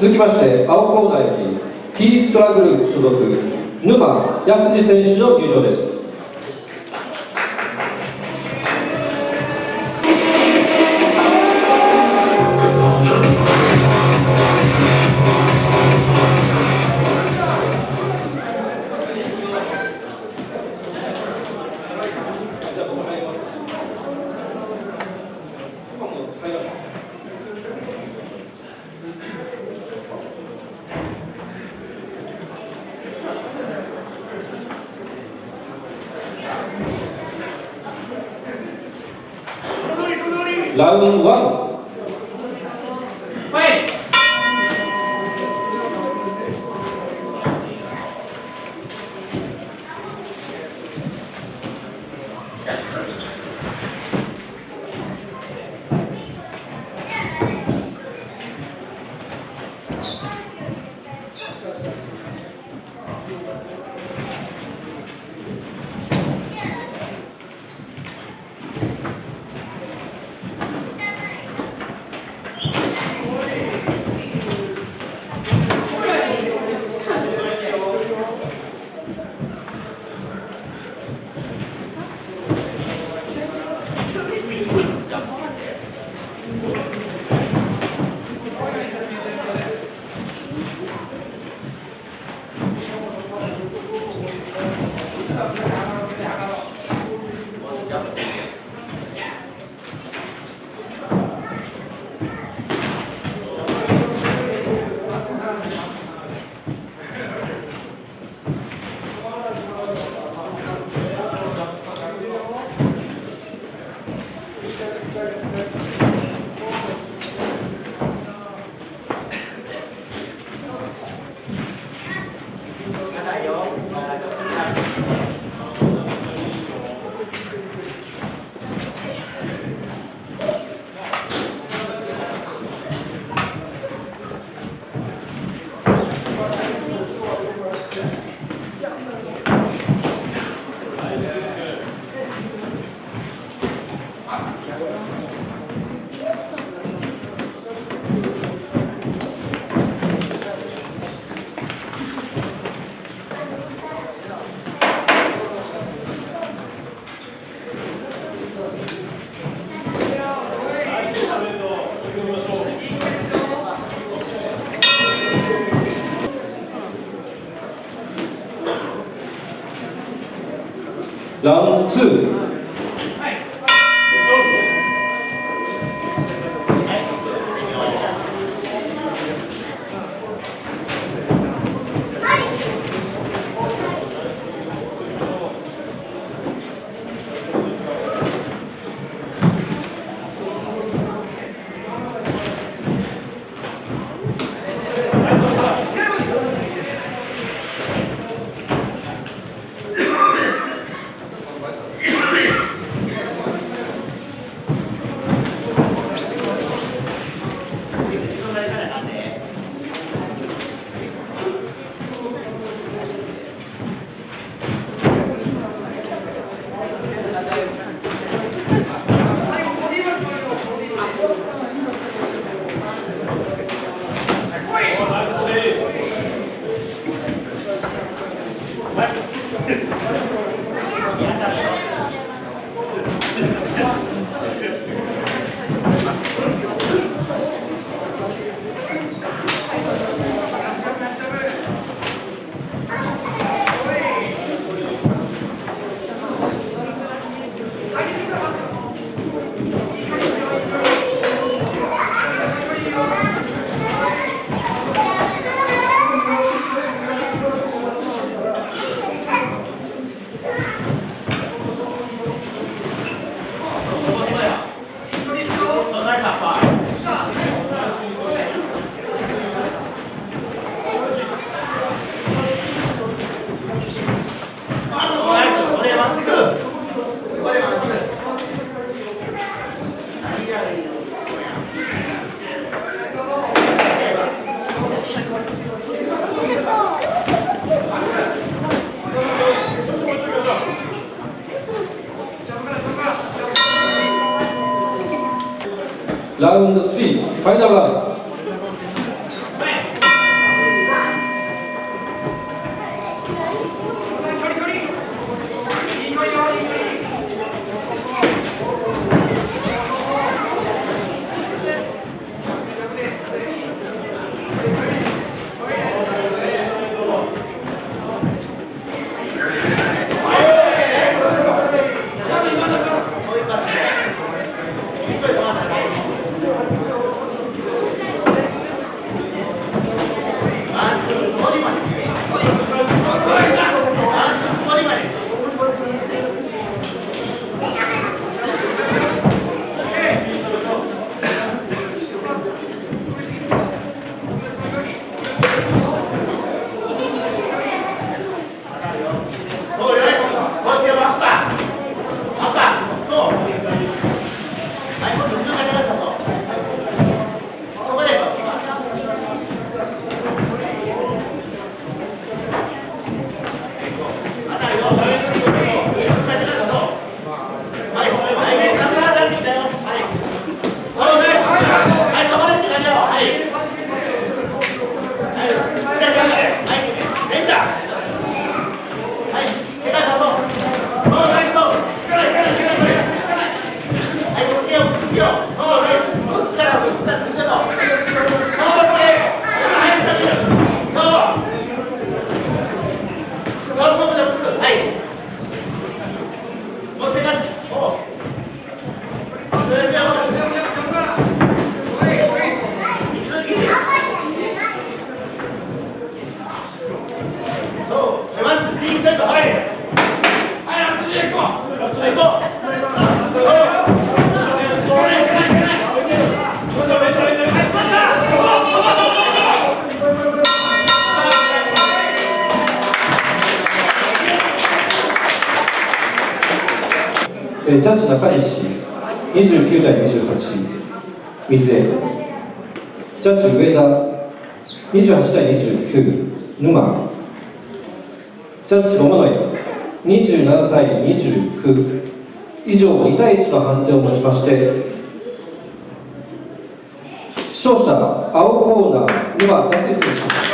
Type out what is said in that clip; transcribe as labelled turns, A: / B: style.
A: 続きまして青コーナー駅 T ストラグル所属沼康二選手の入場です。ラウンドワラウンド3ファイナルラウンド距離距離いえージャッジ中西29対28水江。ジャッジ上田28対29沼。ジャッジロマノイ27対29以上2対1の判定をもちまして勝者青コーナー沼安井選手。